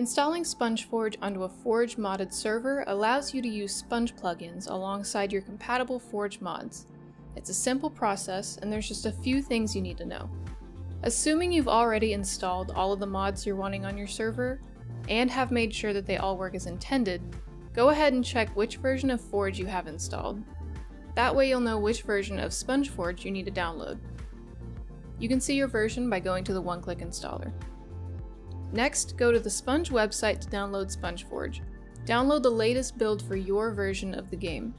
Installing SpongeForge onto a Forge modded server allows you to use Sponge plugins alongside your compatible Forge mods. It's a simple process, and there's just a few things you need to know. Assuming you've already installed all of the mods you're wanting on your server, and have made sure that they all work as intended, go ahead and check which version of Forge you have installed. That way you'll know which version of SpongeForge you need to download. You can see your version by going to the one-click installer. Next, go to the Sponge website to download SpongeForge. Download the latest build for your version of the game.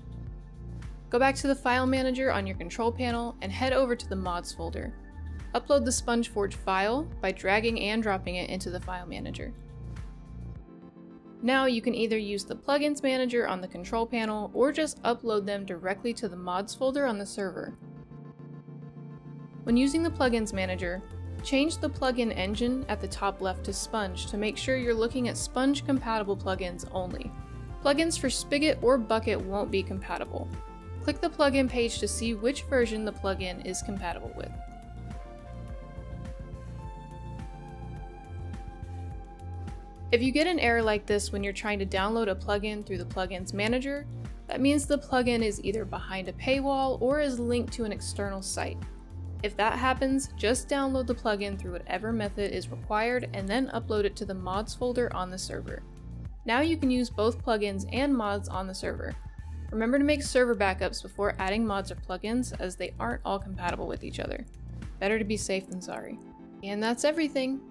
Go back to the file manager on your control panel and head over to the mods folder. Upload the SpongeForge file by dragging and dropping it into the file manager. Now you can either use the plugins manager on the control panel or just upload them directly to the mods folder on the server. When using the plugins manager, change the plugin engine at the top left to Sponge to make sure you're looking at Sponge compatible plugins only. Plugins for Spigot or Bukkit won't be compatible. Click the plugin page to see which version the plugin is compatible with. If you get an error like this when you're trying to download a plugin through the plugins manager, that means the plugin is either behind a paywall or is linked to an external site. If that happens, just download the plugin through whatever method is required and then upload it to the mods folder on the server. Now you can use both plugins and mods on the server. Remember to make server backups before adding mods or plugins as they aren't all compatible with each other. Better to be safe than sorry. And that's everything.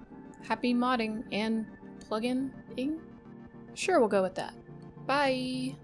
Happy modding and plugin-ing? Sure, we'll go with that. Bye!